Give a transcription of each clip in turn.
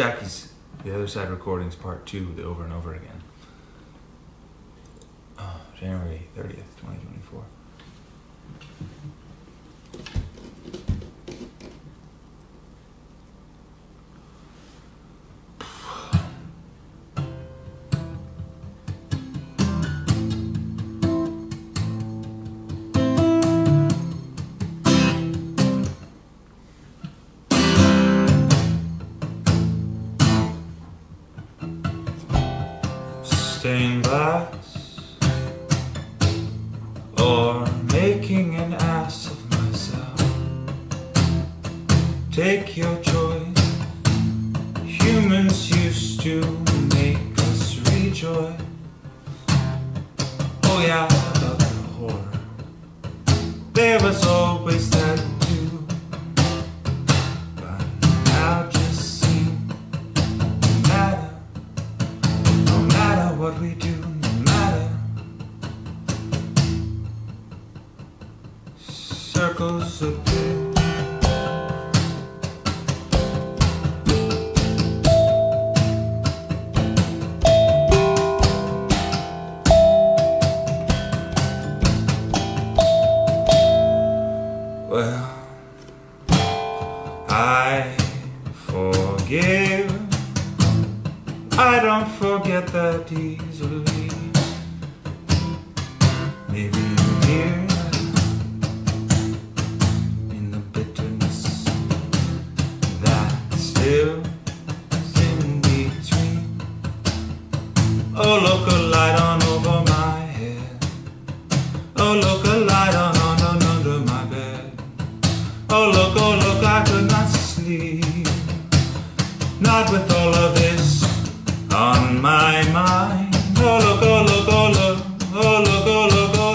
Jackie's The Other Side Recordings Part 2, the over and over again. Oh, January 30th, 2024. Stained glass or making an ass of myself. Take your choice. Humans used to make us rejoice. Oh yeah, about the horror. There was always that Circles appear. Well, I forgive. I don't forget that easily. Oh, look a light on over my head. Oh, look a light on on on under my bed. Oh, look, oh, look, I could not sleep. Not with all of this on my mind. Oh look, oh look, oh look, oh look, oh look, oh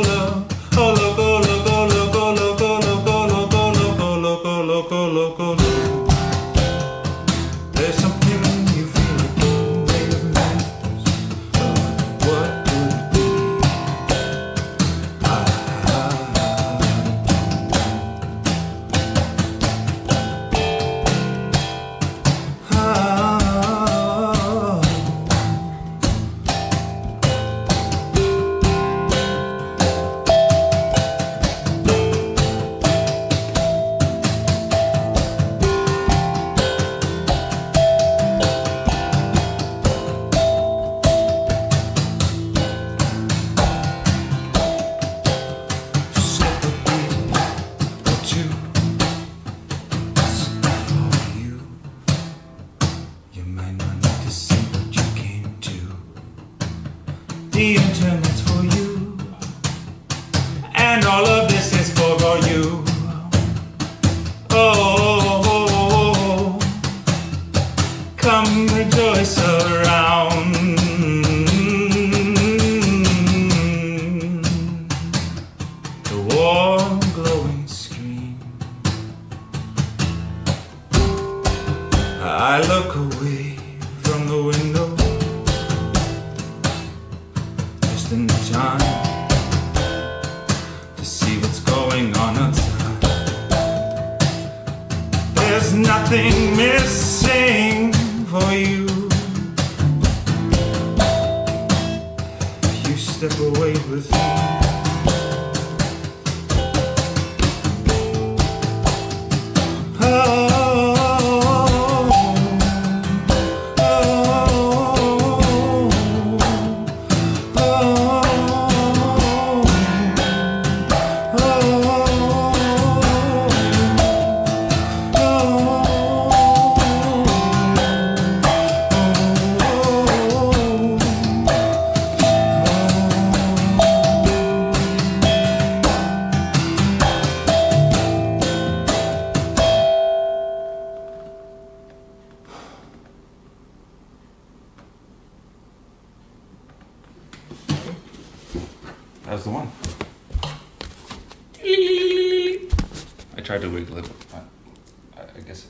look, oh look, oh look, oh look, oh look, oh look, oh look, oh look, oh look, oh look, oh look, oh look. There's something The internet's for you, and all of this is for you. Oh, oh. come rejoice around. The warm, glowing screen. I look away nothing missing for you. If You step away with me. That was the one. I tried to wiggle it, but I, I guess